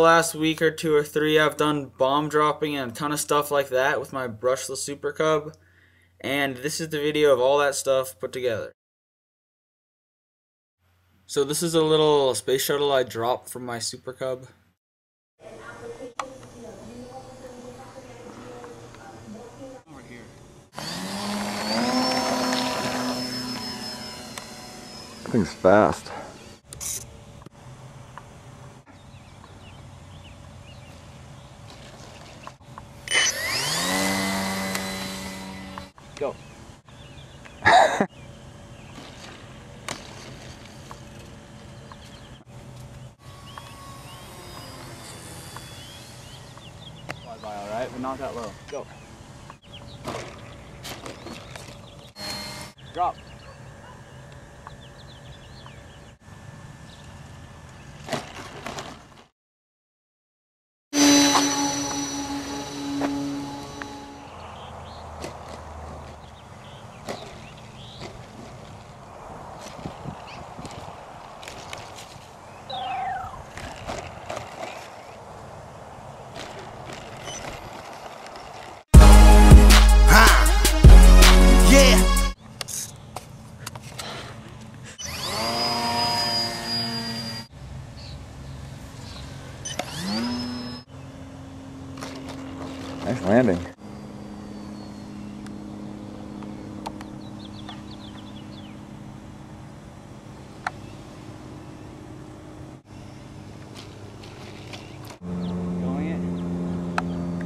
last week or two or three, I've done bomb dropping and a ton of stuff like that with my brushless Super Cub. And this is the video of all that stuff put together. So this is a little space shuttle I dropped from my Super Cub. Thing's fast. By alright, but not that low. Go. Drop. Nice landing.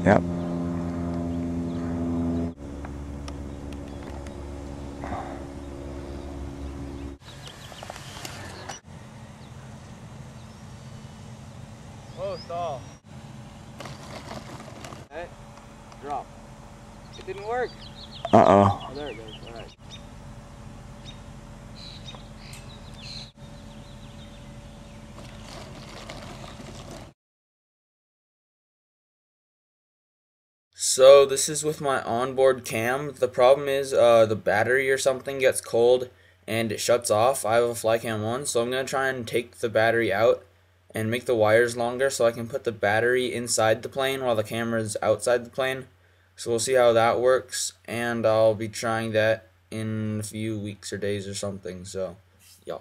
Yep. It didn't work. Uh-oh. Oh, there it goes. All right. So this is with my onboard cam. The problem is uh, the battery or something gets cold and it shuts off. I have a Flycam 1, so I'm going to try and take the battery out and make the wires longer so I can put the battery inside the plane while the camera is outside the plane. So we'll see how that works, and I'll be trying that in a few weeks or days or something. So, yeah.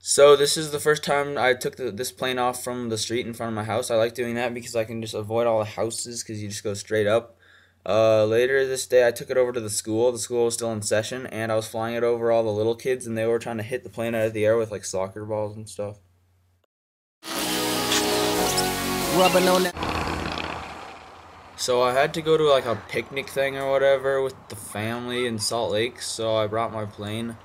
So this is the first time I took the, this plane off from the street in front of my house. I like doing that because I can just avoid all the houses because you just go straight up. Uh, later this day, I took it over to the school. The school was still in session, and I was flying it over all the little kids, and they were trying to hit the plane out of the air with like soccer balls and stuff. Rubbing on that. So I had to go to like a picnic thing or whatever with the family in Salt Lake. So I brought my plane.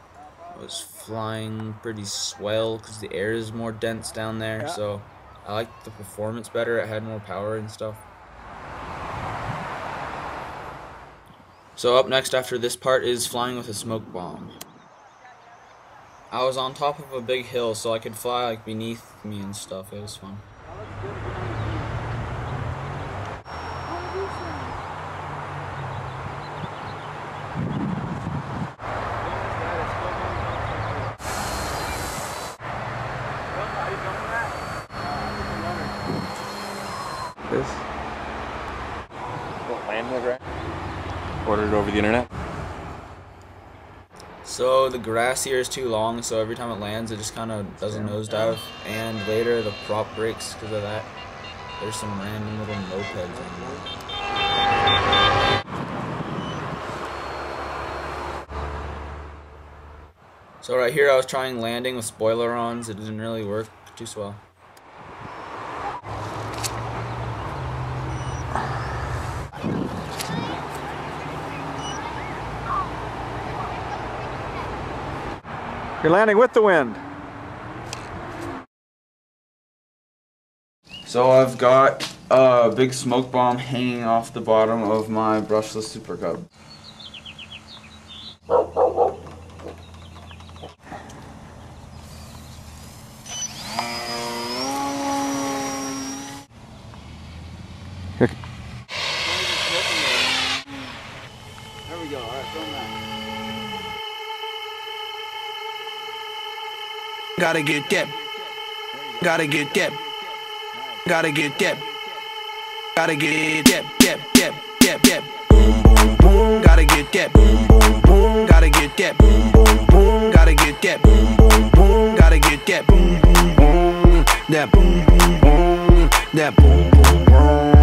I was flying pretty swell because the air is more dense down there. Yeah. So I liked the performance better. It had more power and stuff. So up next after this part is flying with a smoke bomb. I was on top of a big hill so I could fly like beneath me and stuff. It was fun. This. Land right? Ordered it over the internet. So the grass here is too long, so every time it lands, it just kind of does a nosedive. And later, the prop breaks because of that. There's some random little mopeds in there. So right here, I was trying landing with spoiler-ons. It didn't really work too swell. You're landing with the wind. So I've got a big smoke bomb hanging off the bottom of my brushless Super Cub. There we go. All Gotta get that. Gotta get that. Gotta get that. Gotta get that. That. That. That. That. Boom. Boom. Boom. Gotta get that. Boom. Boom. Boom. Gotta get that. Boom. Boom. Boom. Gotta get that. Boom. Boom. Boom. Gotta get that. Boom. Boom. Boom. That. Boom. Boom. Boom. That. Boom. Boom. Boom.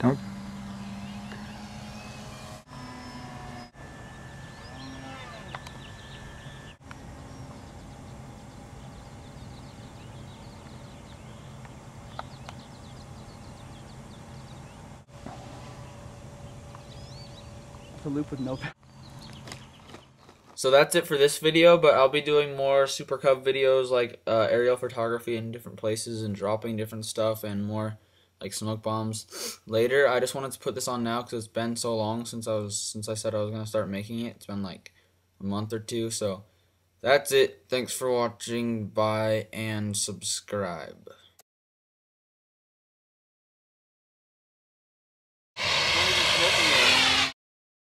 Don't. The loop with no. So that's it for this video, but I'll be doing more Super Cub videos like uh, aerial photography in different places and dropping different stuff and more like smoke bombs later. I just wanted to put this on now because it's been so long since I was since I said I was gonna start making it. It's been like a month or two, so that's it. Thanks for watching. Bye and subscribe.